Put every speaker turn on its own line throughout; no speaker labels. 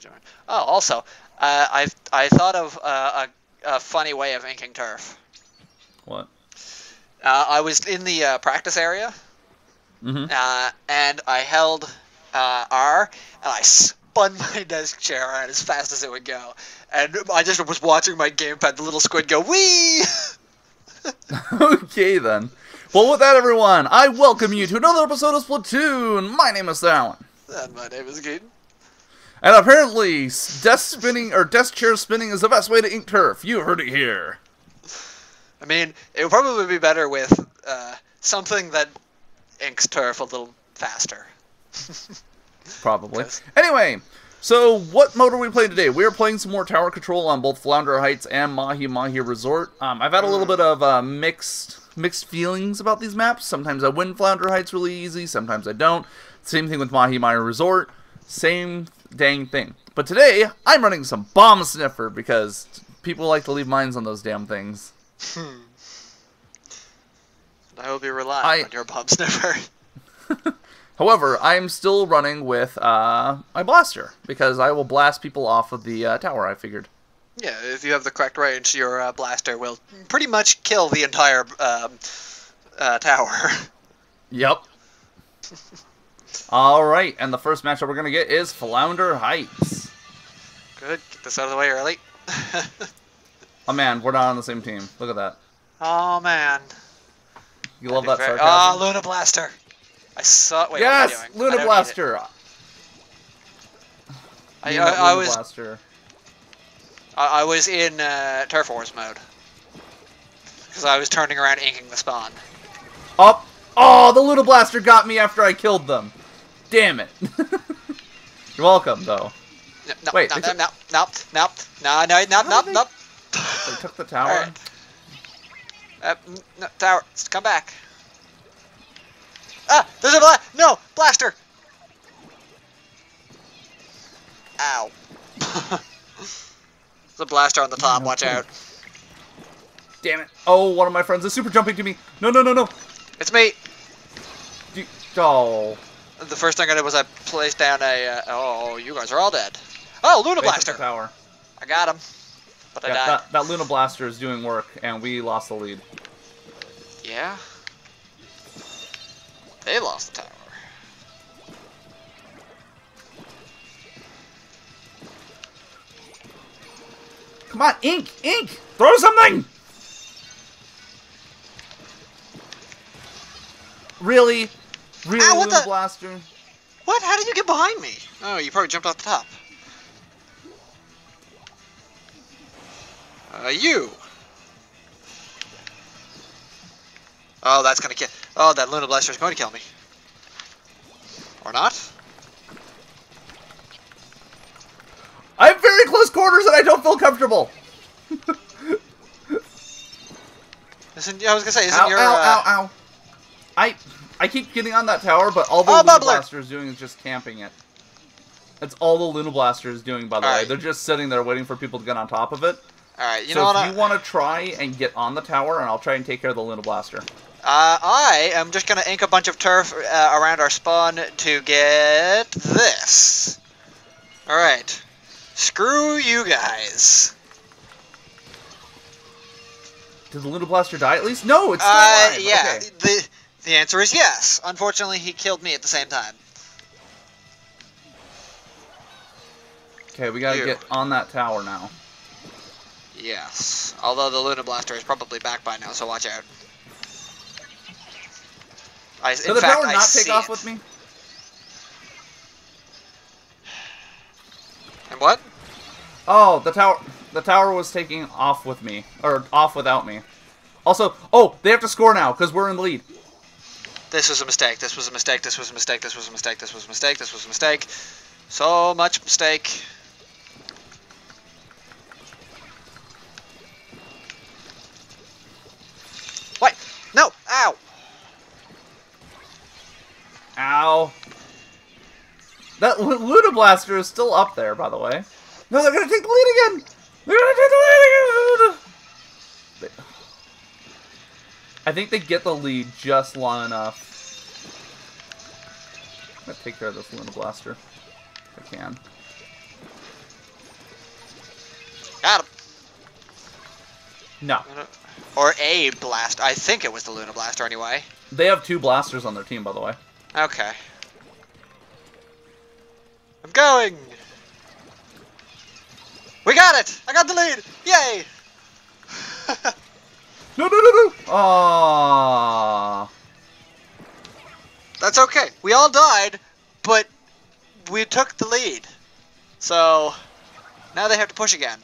join. Oh, also, uh, I I thought of uh, a, a funny way of inking turf.
What?
Uh, I was in the uh, practice area,
Mm-hmm.
uh, and I held uh, R, and I spun my desk chair around as fast as it would go, and I just was watching my gamepad, the little squid go wee.
okay then. Well, with that, everyone, I welcome you to another episode of Splatoon. My name is Alan.
and my name is Keaton.
And apparently, desk spinning or desk chair spinning is the best way to ink turf. You heard it here.
I mean, it would probably be better with uh, something that inks turf a little faster.
Probably. Anyway, so what mode are we playing today? We are playing some more tower control on both Flounder Heights and Mahi Mahi Resort. Um, I've had a little bit of uh, mixed mixed feelings about these maps. Sometimes I win Flounder Heights really easy. Sometimes I don't. Same thing with Mahi Mahi Resort. Same dang thing. But today I'm running some Bomb Sniffer because people like to leave mines on those damn things.
I hope you rely
I-
on your bomb sniffer.
However, I'm still running with uh, my blaster because I will blast people off of the uh, tower. I figured.
Yeah, if you have the correct range, your uh, blaster will pretty much kill the entire um, uh, tower.
Yep. All right, and the first matchup we're gonna get is Flounder Heights.
Good, get this out of the way early.
Oh man, we're not on the same team. Look at that.
oh man.
You love that sarcasm.
Oh, Luna Blaster. I saw. Wait,
yes,
I? I
Luna. Blaster.
I, I, I
Luna
was
Blaster.
I, I was in uh, Turf Wars mode because I was turning around inking the spawn.
Up. Oh, the Luna Blaster got me after I killed them. Damn it. You're welcome, though.
No, no,
Wait,
no,
they
no,
took-
no, no, no, no, no, no, no, no.
They took the tower.
Alright. Uh, no, tower, come back. Ah, there's a bla- no blaster. Ow. there's a blaster on the top. Watch out.
Damn it. Oh, one of my friends is super jumping to me. No, no, no, no.
It's me.
You- Oh.
The first thing I did was I placed down a. Uh, oh, you guys are all dead. Oh, Luna blaster.
tower.
I got him, but I died.
that, that Luna Blaster is doing work, and we lost the lead.
Yeah. They lost the tower.
Come on, ink, ink, throw something. Really, really,
Ow, what
Luna
the-
Blaster.
What? How did you get behind me? Oh, you probably jumped off the top. Uh, you. Oh, that's gonna kill. Oh, that Luna Blaster is going to kill me. Or not?
I have very close quarters, and I don't feel comfortable.
Isn't? I was gonna say, isn't
Ow,
your?
ow,
uh,
ow, ow. I, I keep getting on that tower, but all the
Oh,
Luna. Blaster is doing is just camping it. That's all the Luna Blaster is doing, by the way.
Alright.
They're just sitting there waiting for people to get on top of it.
All right, you
so
know what?
if
I,
you want to try and get on the tower, and I'll try and take care of the Luna Blaster.
uh, I am just gonna ink a bunch of turf uh, around our spawn to get this. All right. Screw you guys.
Did the Luna Blaster die at least? No, it's still
Uh,
alive.
yeah.
Okay.
The the answer is yes. Unfortunately, he killed me at the same time.
Okay, we gotta
Ew.
get on that tower now.
Yes. Although the Luna Blaster is probably back by now, so watch out. I,
Did
in
the
fact,
not take off
it.
with me?
And what?
Oh, the tower. The tower was taking off with me, or off without me. Also, oh, they have to score now because we're in the lead.
This was a mistake. This was a mistake. This was a mistake. This was a mistake. This was a mistake. This was a mistake. So much mistake. Wait! No! Ow!
Ow. That Luna Blaster is still up there, by the way. No, they're gonna take the lead again. They're gonna take the lead again. They- I think they get the lead just long enough. I'm gonna take care of this Luna Blaster. If I can.
Got him.
No.
Or a blast. I think it was the Luna Blaster anyway.
They have two blasters on their team, by the way.
Okay. I'm going! We got it! I got the lead! Yay!
No, no, no, no! Aww.
That's okay. We all died, but we took the lead. So, now they have to push again.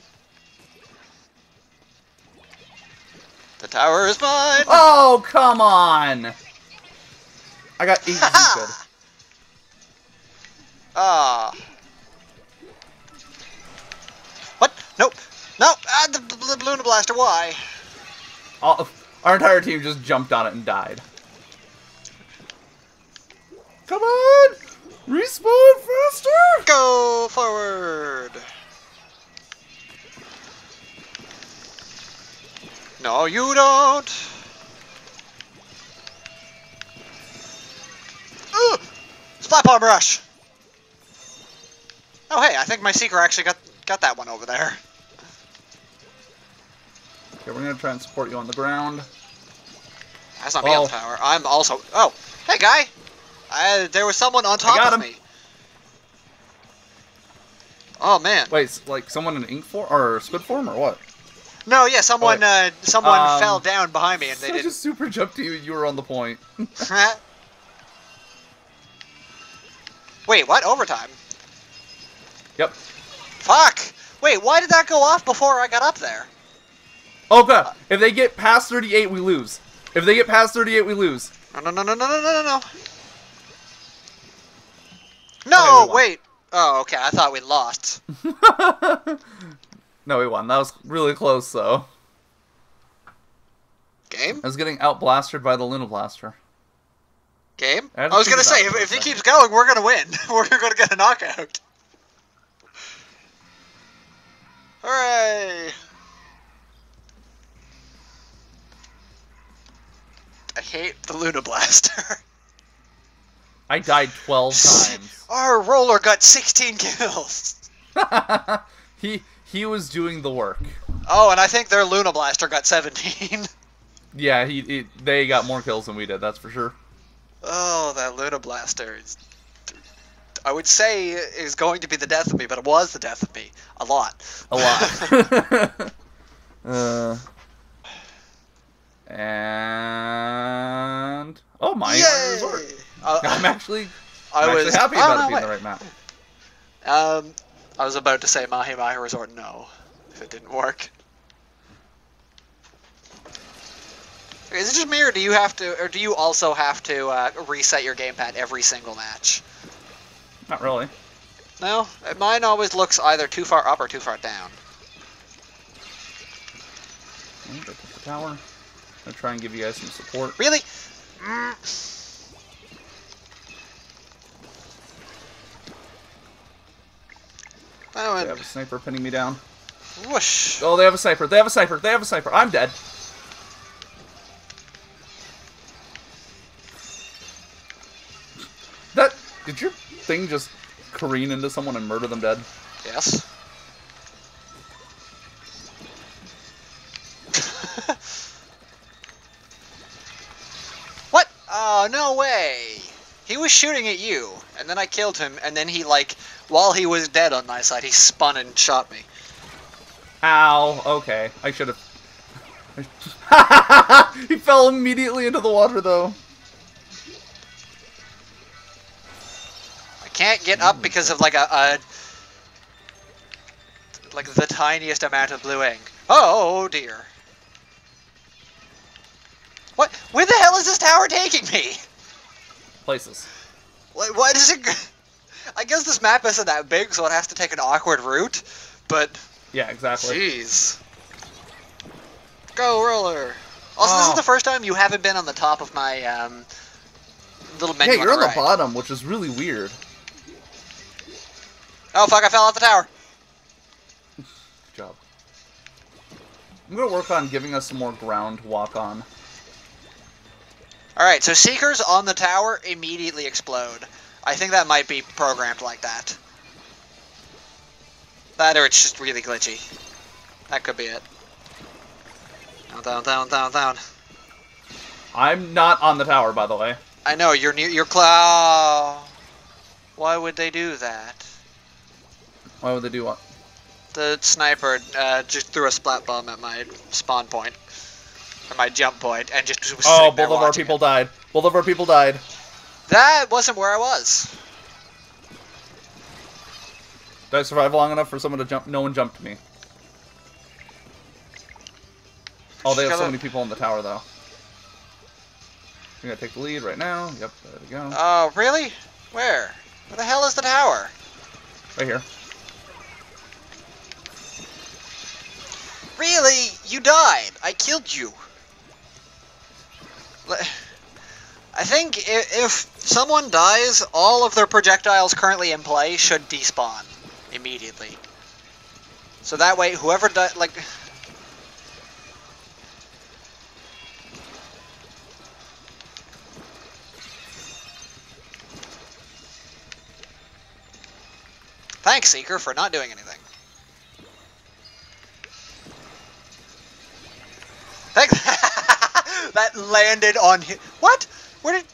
The tower is mine!
Oh, come on! I got eight good.
Ah. What? Nope. Nope. Ah, the, the, the Luna Blaster. Why?
All, our entire team just jumped on it and died. Come on! Respawn faster!
Go forward. No, you don't. Ooh! Splat rush. Oh hey, I think my seeker actually got got that one over there.
Okay, we're gonna try and support you on the ground.
That's not me on the
Oh.
tower. I'm also. Oh, hey guy. I, there was someone on top
got
of
him.
me. Oh man.
Wait, like someone in ink form or squid form or what?
No, yeah, someone uh, someone
Um,
fell down behind me and they
I
didn't.
just super jumped to you you were on the point.
Wait, what? Overtime?
Yep.
Fuck! Wait, why did that go off before I got up there?
Oh god, if they get past 38, we lose. If they get past 38, we lose.
No, no, no, no, no, no, no, no.
Okay,
No,
won.
wait. Oh, okay. I thought we lost.
no, we won. That was really close, though.
Game?
I was getting outblasted by the Luna Blaster.
Game?
I
I,
to
was
think
gonna say, if, if he keeps going, we're gonna win. we're gonna get a knockout. Hate the Luna Blaster.
I died 12 times.
Our roller got 16 kills.
he he was doing the work.
Oh, and I think their Luna Blaster got 17.
Yeah, he, he they got more kills than we did. That's for sure.
oh, that Luna Blaster is. I would say is going to be the death of me, but it was the death of me. A lot.
A lot. uh, and oh my resort.
Uh,
I'm actually
I
I'm
was
actually happy
oh,
about
no,
it being
wait.
the right map.
Um, I was about to say Mahi Mahi Resort no, if it didn't work. Is it just me, or do you have to, or do you also have to uh, reset your gamepad every single match?
Not really.
No, mine always looks either too far up or too far down.
Okay, go to the tower. I'm gonna try and give you guys some support.
Really? Mm. That
They have a sniper pinning me down.
Whoosh.
Oh, they have a sniper. They have a sniper. They have a sniper. I'm dead. That did your thing just careen into someone and murder them dead?
Yes. Was shooting at you, and then I killed him, and then he, like, while he was dead on my side, he spun and shot me.
Ow. Okay, I should have. he fell immediately into the water though.
I can't get up because of, like, a, a like, the tiniest amount of blue ink. Oh, dear. What? Where the hell is this tower taking me?
Places.
Like, what is it? g- I guess this map isn't that big, so it has to take an awkward route. But
Yeah, exactly.
jeez, go roller. Also, this is
Oh.
the first time you haven't been on the top of my um, little menu.
Yeah, you're on
the,
the
right.
bottom, which is really weird.
Oh fuck! I fell off the tower.
Good job. I'm gonna work on giving us some more ground to walk on.
All right, so seekers on the tower immediately explode. I think that might be programmed like that. That or it's just really glitchy. That could be it. Down, down, down, down, down.
I'm not on the tower, by the way.
I know you're near. You're cloud. Why would they do that?
Why would they do what?
The sniper uh, just threw a splat bomb at my spawn point, or my jump point, and just was
Oh, both of our people
it.
died. Both of our people died.
That wasn't where I was.
Did I survive long enough for someone to jump? No one jumped me. Oh, they have so many people in the tower, though. We're gonna take the lead right now. Yep, there we go.
Oh, really? Where? Where the hell is the tower?
Right here.
Really? You died. I killed you. I think if someone dies, all of their projectiles currently in play should despawn immediately. So that way, whoever died, like. Thanks, Seeker, for not doing anything. Thank that landed on him. What? Where did?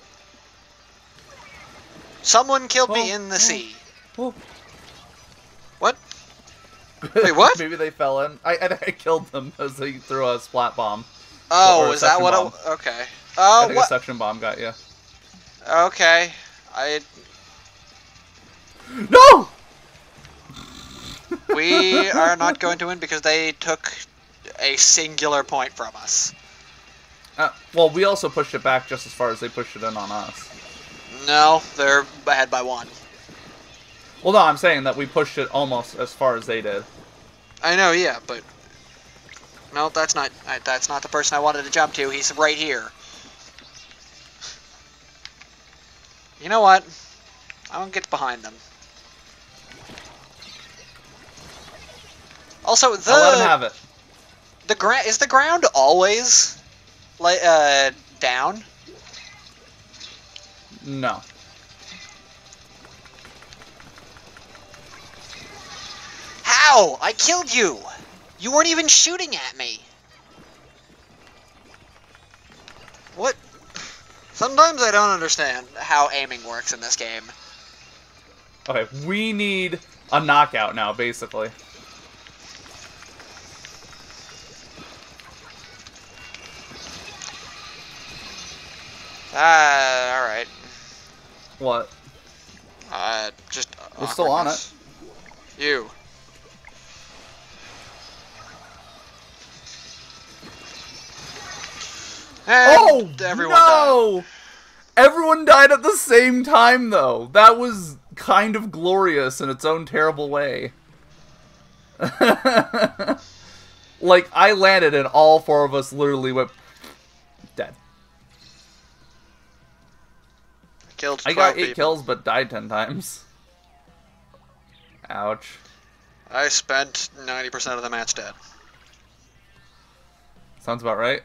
Someone killed me
Oh,
in the
oh.
sea.
Oh.
What? Wait, what?
Maybe they fell in. I, I, I killed them as they threw a splat bomb.
Oh, is that what?
bomb.
I, okay.
I
Oh,
think a suction bomb got you.
Okay. I.
No!
We are not going to win because they took a singular point from us.
Uh, well, we also pushed it back just as far as they pushed it in on us.
No, they're ahead by one.
Well, no, I'm saying that we pushed it almost as far as they did.
I know, yeah, but no, that's not that's not the person I wanted to jump to. He's right here. You know what? I won't get behind them. Also, the
I'll let him have it.
the ground is the ground always uh down.
No.
How? I killed you. You weren't even shooting at me. What? Sometimes I don't understand how aiming works in this game.
Okay, we need a knockout now, basically.
Ah, all right.
What?
Uh, just.
We're still on
it. You. And
oh
everyone died.
no! Everyone died at the same time, though. That was kind of glorious in its own terrible way. like I landed, and all four of us literally went
Killed
I got eight
people.
kills, but died ten times. Ouch.
I spent 90% of the match dead.
Sounds about right.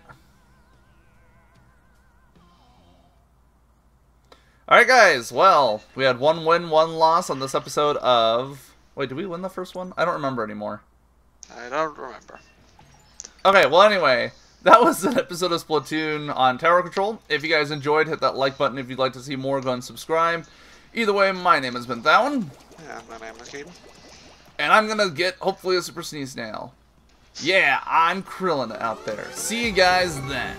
Alright, guys. Well, we had one win, one loss on this episode of. Wait, did we win the first one? I don't remember anymore.
I don't remember.
Okay, well, anyway, that was an episode of Splatoon on Tower Control. If you guys enjoyed, hit that like button. If you'd like to see more, go and subscribe. Either way, my name has been Thowan,
Yeah, my name is Keaton.
and I'm gonna get hopefully a Super Sea Snail. Yeah, I'm Krillin out there. See you guys then.